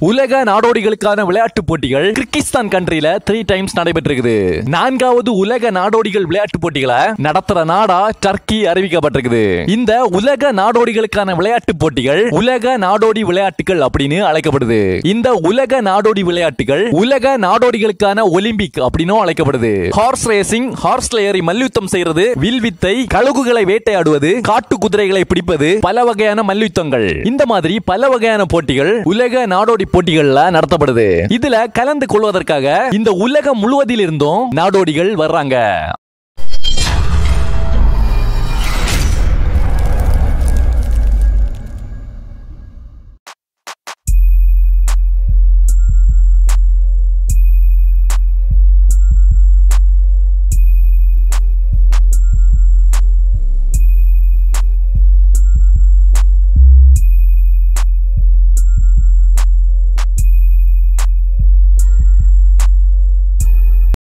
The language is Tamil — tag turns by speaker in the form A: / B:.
A: உலக நாடோடிகளுக்கான விளையாட்டு போட்டிகள் கிர்கிஸ்தான் கண்ட்ரில த்ரீ டைம்ஸ் நடைபெற்றிருக்குது. நான்காவது உலக நாடோடிகள் விளையாட்டு போட்டிகளை நடத்துற நாடா டர்க்கி அறிவிக்கப்பட்டிருக்குது. இந்த உலக நாடோடிகளுக்கான விளையாட்டு போட்டிகள் உலக நாடோடி விளையாட்டுகள் அப்படின்னு அழைக்கப்படுது. இந்த உலக நாடோடி விளையாட்டுகள் உலக நாடோடிகளுக்கான ஒலிம்பிக் அப்படின்னும் அழைக்கப்படுது. ஹார்ஸ் ரேசிங் ஹார்ஸ் லேயரை மல்யுத்தம் செய்யறது வில்வித்தை கழுகுகளை வேட்டையாடுவது காட்டு குதிரைகளை பிடிப்பது பல வகையான மல்யுத்தங்கள். இந்த மாதிரி பல வகையான போட்டிகள் உலக நாடோடி போட்டிகள்ல நடத்தப்படுது. இதுல கலந்து கொள்வதற்காக இந்த உலகம் முழுவதிலிருந்தும் நாடோடிகள் வர்றாங்க.